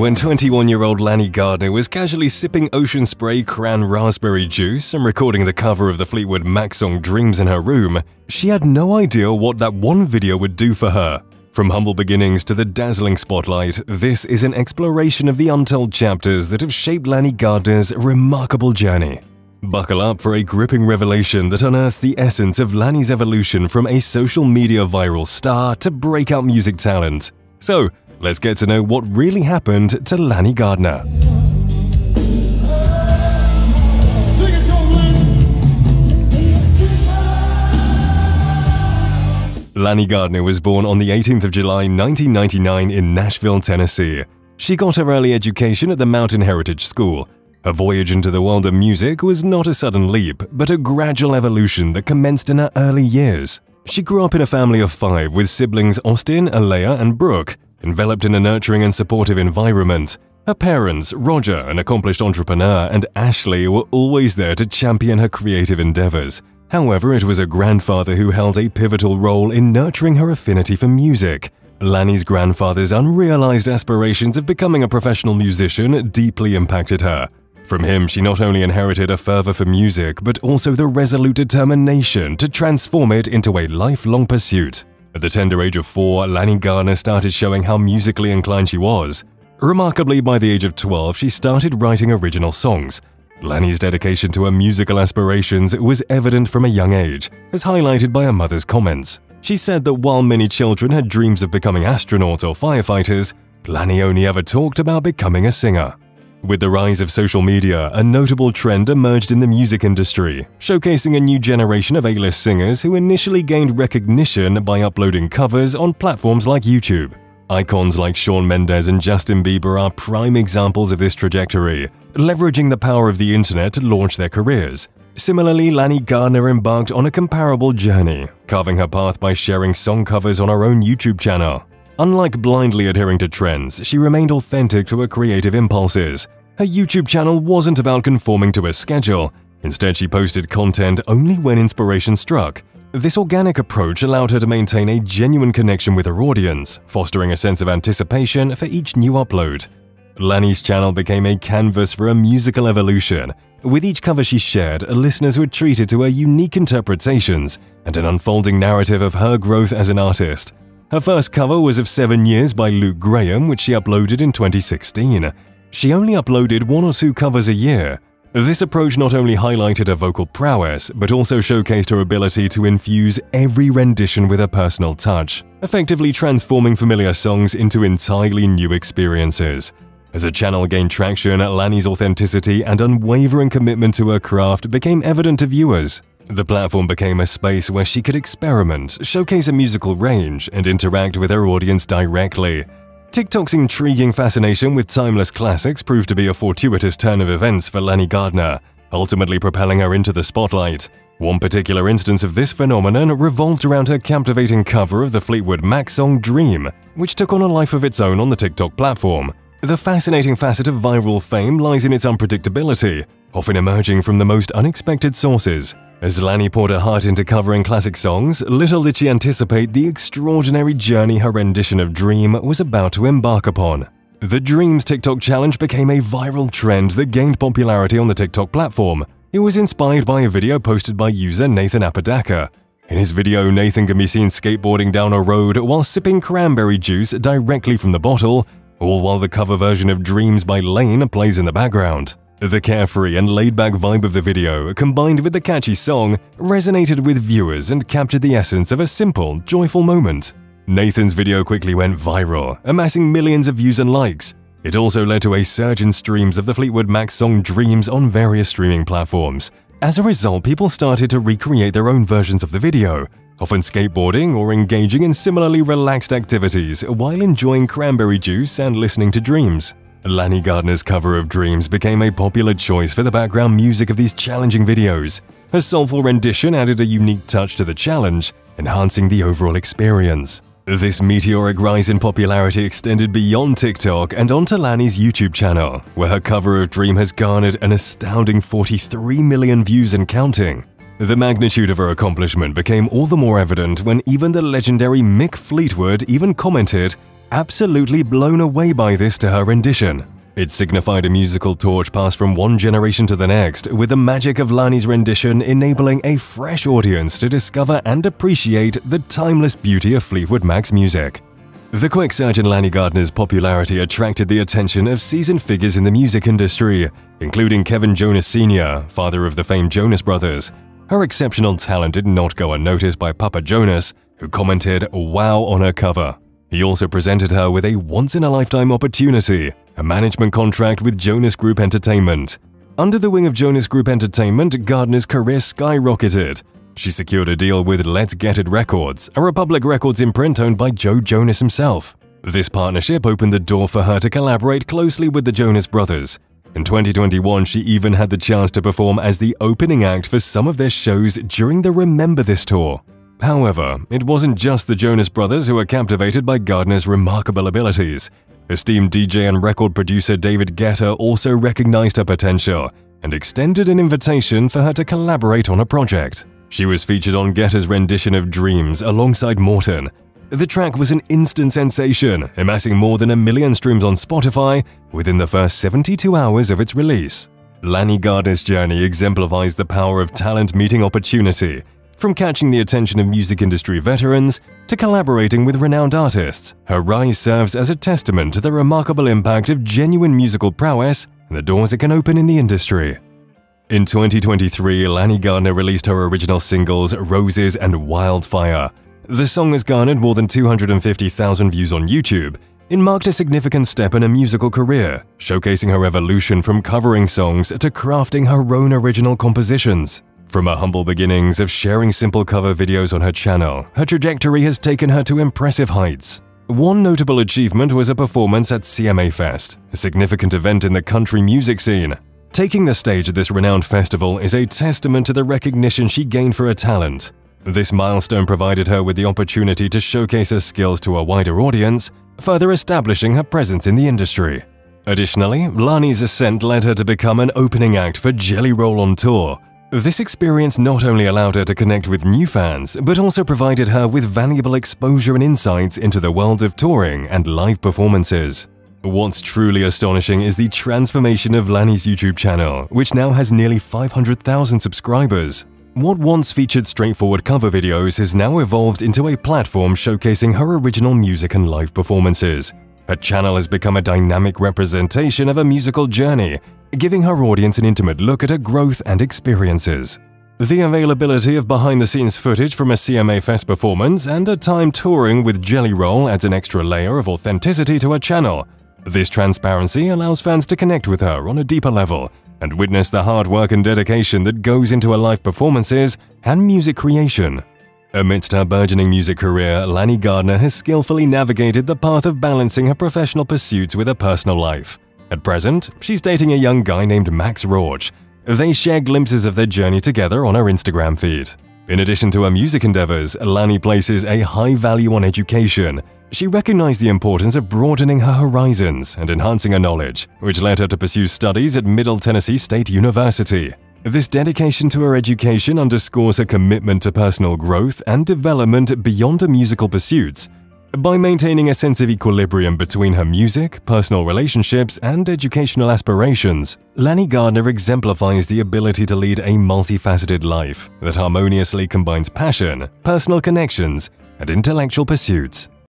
When 21 year old Lanie Gardner was casually sipping Ocean Spray Cran Raspberry Juice and recording the cover of the Fleetwood Mac song Dreams in her room, she had no idea what that one video would do for her. From humble beginnings to the dazzling spotlight, this is an exploration of the untold chapters that have shaped Lanie Gardner's remarkable journey. Buckle up for a gripping revelation that unearths the essence of Lanie's evolution from a social media viral star to breakout music talent. So, let's get to know what really happened to Lanie Gardner. Lanie Gardner was born on the 18th of July 1999 in Nashville, Tennessee. She got her early education at the Mountain Heritage School. Her voyage into the world of music was not a sudden leap, but a gradual evolution that commenced in her early years. She grew up in a family of five with siblings Austin, Alea, and Brooke, enveloped in a nurturing and supportive environment. Her parents, Roger, an accomplished entrepreneur, and Ashley were always there to champion her creative endeavors. However, it was her grandfather who held a pivotal role in nurturing her affinity for music. Lanie's grandfather's unrealized aspirations of becoming a professional musician deeply impacted her. From him, she not only inherited a fervor for music, but also the resolute determination to transform it into a lifelong pursuit. At the tender age of four, Lanie Garner started showing how musically inclined she was. Remarkably, by the age of 12, she started writing original songs. Lanie's dedication to her musical aspirations was evident from a young age, as highlighted by her mother's comments. She said that while many children had dreams of becoming astronauts or firefighters, Lanie only ever talked about becoming a singer. With the rise of social media, a notable trend emerged in the music industry, showcasing a new generation of A-list singers who initially gained recognition by uploading covers on platforms like YouTube. Icons like Shawn Mendes and Justin Bieber are prime examples of this trajectory, leveraging the power of the internet to launch their careers. Similarly, Lanie Gardner embarked on a comparable journey, carving her path by sharing song covers on her own YouTube channel. Unlike blindly adhering to trends, she remained authentic to her creative impulses. Her YouTube channel wasn't about conforming to a schedule. Instead, she posted content only when inspiration struck. This organic approach allowed her to maintain a genuine connection with her audience, fostering a sense of anticipation for each new upload. Lanie's channel became a canvas for a musical evolution. With each cover she shared, listeners were treated to her unique interpretations and an unfolding narrative of her growth as an artist. Her first cover was of Seven Years by Lukas Graham, which she uploaded in 2016. She only uploaded one or two covers a year. This approach not only highlighted her vocal prowess, but also showcased her ability to infuse every rendition with a personal touch, effectively transforming familiar songs into entirely new experiences. As her channel gained traction, Lanie's authenticity and unwavering commitment to her craft became evident to viewers. The platform became a space where she could experiment, showcase a musical range, and interact with her audience directly. TikTok's intriguing fascination with timeless classics proved to be a fortuitous turn of events for Lanie Gardner, ultimately propelling her into the spotlight. One particular instance of this phenomenon revolved around her captivating cover of the Fleetwood Mac song Dream, which took on a life of its own on the TikTok platform. The fascinating facet of viral fame lies in its unpredictability, often emerging from the most unexpected sources. As Lanie poured her heart into covering classic songs, little did she anticipate the extraordinary journey her rendition of Dream was about to embark upon. The Dreams TikTok challenge became a viral trend that gained popularity on the TikTok platform. It was inspired by a video posted by user Nathan Apodaca. In his video, Nathan can be seen skateboarding down a road while sipping cranberry juice directly from the bottle, all while the cover version of Dreams by Lane plays in the background. The carefree and laid-back vibe of the video, combined with the catchy song, resonated with viewers and captured the essence of a simple, joyful moment. Nathan's video quickly went viral, amassing millions of views and likes. It also led to a surge in streams of the Fleetwood Mac song Dreams on various streaming platforms. As a result, people started to recreate their own versions of the video, often skateboarding or engaging in similarly relaxed activities while enjoying cranberry juice and listening to Dreams. Lanie Gardner's cover of Dreams became a popular choice for the background music of these challenging videos. Her soulful rendition added a unique touch to the challenge, enhancing the overall experience. This meteoric rise in popularity extended beyond TikTok and onto Lanie's YouTube channel, where her cover of Dream has garnered an astounding 43 million views and counting. The magnitude of her accomplishment became all the more evident when even the legendary Mick Fleetwood even commented, absolutely blown away by this to her rendition. It signified a musical torch passed from one generation to the next, with the magic of Lanie's rendition enabling a fresh audience to discover and appreciate the timeless beauty of Fleetwood Mac's music. The quick surge in Lanie Gardner's popularity attracted the attention of seasoned figures in the music industry, including Kevin Jonas Sr., father of the famed Jonas Brothers. Her exceptional talent did not go unnoticed by Papa Jonas, who commented wow on her cover. He also presented her with a once-in-a-lifetime opportunity, a management contract with Jonas Group Entertainment. Under the wing of Jonas Group Entertainment, Gardner's career skyrocketed. She secured a deal with Let's Get It Records, a Republic Records imprint owned by Joe Jonas himself. This partnership opened the door for her to collaborate closely with the Jonas Brothers. In 2021, she even had the chance to perform as the opening act for some of their shows during the Remember This tour. However, it wasn't just the Jonas Brothers who were captivated by Gardner's remarkable abilities. Esteemed DJ and record producer David Guetta also recognized her potential and extended an invitation for her to collaborate on a project. She was featured on Guetta's rendition of Dreams alongside Morten. The track was an instant sensation, amassing more than a million streams on Spotify within the first 72 hours of its release. Lanie Gardner's journey exemplifies the power of talent meeting opportunity, from catching the attention of music industry veterans to collaborating with renowned artists, her rise serves as a testament to the remarkable impact of genuine musical prowess and the doors it can open in the industry. In 2023, Lanie Gardner released her original singles Roses and Wildfire. The song has garnered more than 250,000 views on YouTube. It marked a significant step in her musical career, showcasing her evolution from covering songs to crafting her own original compositions. From her humble beginnings of sharing simple cover videos on her channel, her trajectory has taken her to impressive heights. One notable achievement was a performance at CMA Fest, a significant event in the country music scene. Taking the stage at this renowned festival is a testament to the recognition she gained for her talent. This milestone provided her with the opportunity to showcase her skills to a wider audience, further establishing her presence in the industry. Additionally, Lanie's ascent led her to become an opening act for Jelly Roll on tour, this experience not only allowed her to connect with new fans, but also provided her with valuable exposure and insights into the world of touring and live performances. What's truly astonishing is the transformation of Lanie's YouTube channel, which now has nearly 500,000 subscribers. What once featured straightforward cover videos has now evolved into a platform showcasing her original music and live performances. Her channel has become a dynamic representation of a musical journey, giving her audience an intimate look at her growth and experiences. The availability of behind-the-scenes footage from a CMA Fest performance and a time touring with Jelly Roll adds an extra layer of authenticity to her channel. This transparency allows fans to connect with her on a deeper level and witness the hard work and dedication that goes into her live performances and music creation. Amidst her burgeoning music career, Lanie Gardner has skillfully navigated the path of balancing her professional pursuits with her personal life. At present, she's dating a young guy named Max Roach. They share glimpses of their journey together on her Instagram feed. In addition to her music endeavors, Lanie places a high value on education. She recognized the importance of broadening her horizons and enhancing her knowledge, which led her to pursue studies at Middle Tennessee State University. This dedication to her education underscores her commitment to personal growth and development beyond her musical pursuits, by maintaining a sense of equilibrium between her music, personal relationships, and educational aspirations, Lanie Gardner exemplifies the ability to lead a multifaceted life that harmoniously combines passion, personal connections, and intellectual pursuits.